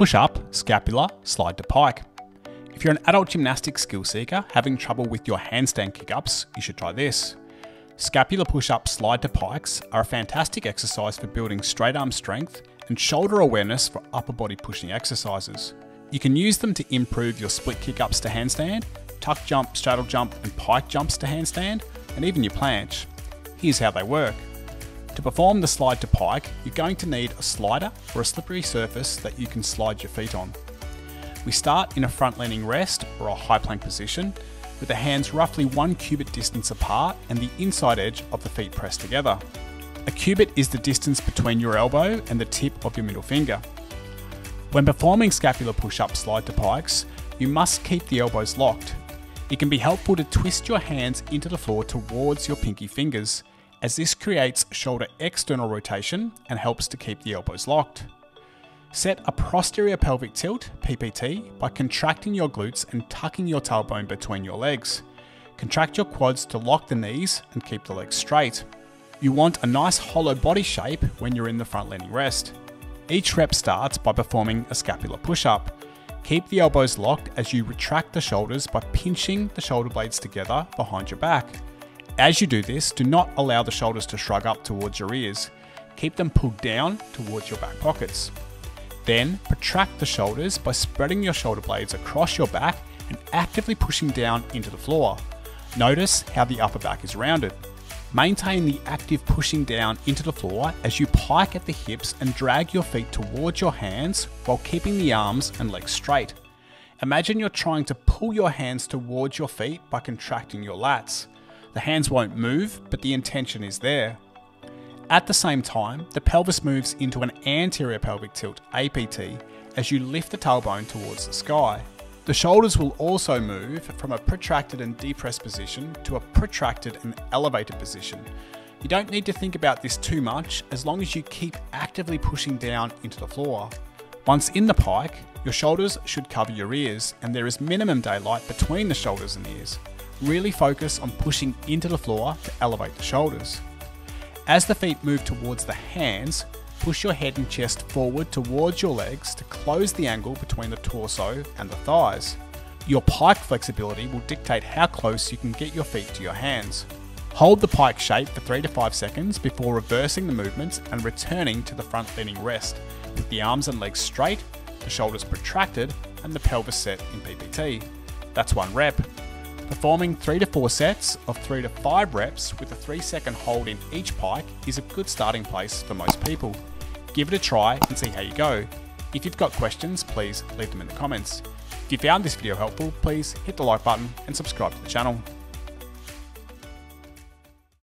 Push up, scapular, slide to pike. If you're an adult gymnastics skill seeker having trouble with your handstand kick ups, you should try this. Scapular push up slide to pikes are a fantastic exercise for building straight arm strength and shoulder awareness for upper body pushing exercises. You can use them to improve your split kick ups to handstand, tuck jump, straddle jump, and pike jumps to handstand, and even your planche. Here's how they work. To perform the slide to pike, you're going to need a slider or a slippery surface that you can slide your feet on. We start in a front leaning rest or a high plank position with the hands roughly one cubit distance apart and the inside edge of the feet pressed together. A cubit is the distance between your elbow and the tip of your middle finger. When performing scapular push up slide to pikes, you must keep the elbows locked. It can be helpful to twist your hands into the floor towards your pinky fingers, as this creates shoulder external rotation and helps to keep the elbows locked. Set a posterior pelvic tilt, PPT, by contracting your glutes and tucking your tailbone between your legs. Contract your quads to lock the knees and keep the legs straight. You want a nice hollow body shape when you're in the front leaning rest. Each rep starts by performing a scapular push up. Keep the elbows locked as you retract the shoulders by pinching the shoulder blades together behind your back. As you do this, do not allow the shoulders to shrug up towards your ears. Keep them pulled down towards your back pockets. Then protract the shoulders by spreading your shoulder blades across your back and actively pushing down into the floor. Notice how the upper back is rounded. Maintain the active pushing down into the floor as you pike at the hips and drag your feet towards your hands while keeping the arms and legs straight. Imagine you're trying to pull your hands towards your feet by contracting your lats. The hands won't move, but the intention is there. At the same time, the pelvis moves into an anterior pelvic tilt, APT, as you lift the tailbone towards the sky. The shoulders will also move from a protracted and depressed position to a protracted and elevated position. You don't need to think about this too much as long as you keep actively pushing down into the floor. Once in the pike, your shoulders should cover your ears and there is minimum daylight between the shoulders and ears. Really focus on pushing into the floor to elevate the shoulders. As the feet move towards the hands, push your head and chest forward towards your legs to close the angle between the torso and the thighs. Your pike flexibility will dictate how close you can get your feet to your hands. Hold the pike shape for 3 to 5 seconds before reversing the movements and returning to the front leaning rest, with the arms and legs straight, the shoulders protracted, and the pelvis set in PPT. That's one rep. Performing 3 to 4 sets of 3 to 5 reps with a 3 second hold in each pike is a good starting place for most people. Give it a try and see how you go. If you've got questions, please leave them in the comments. If you found this video helpful, please hit the like button and subscribe to the channel.